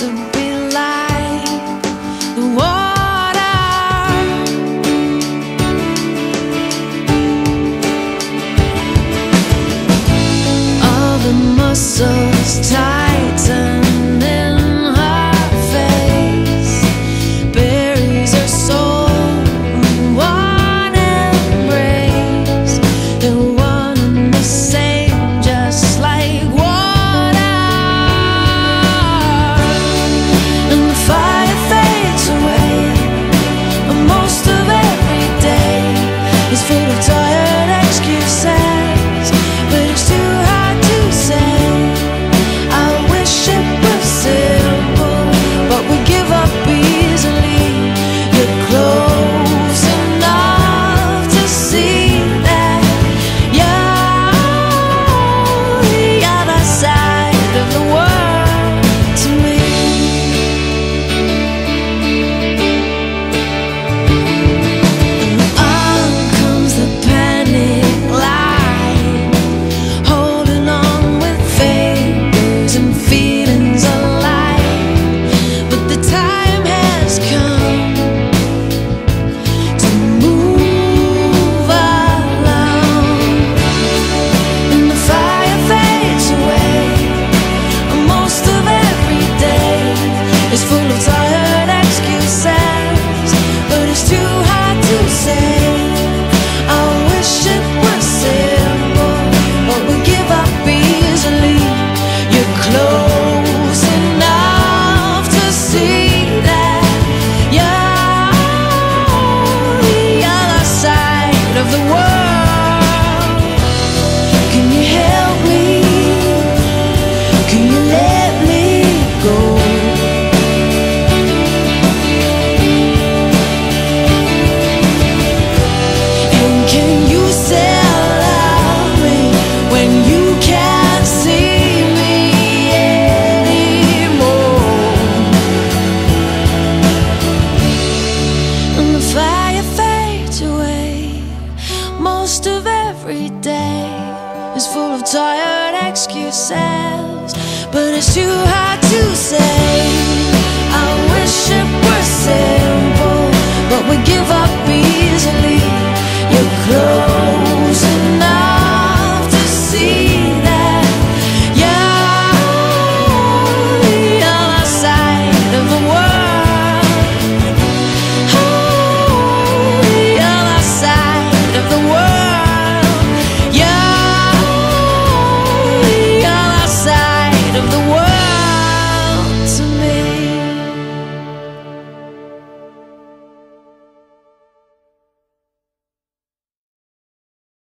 to be most of every day is full of tired excuses, but it's too hard to say. I wish it were simple, but we give up easily. You're close.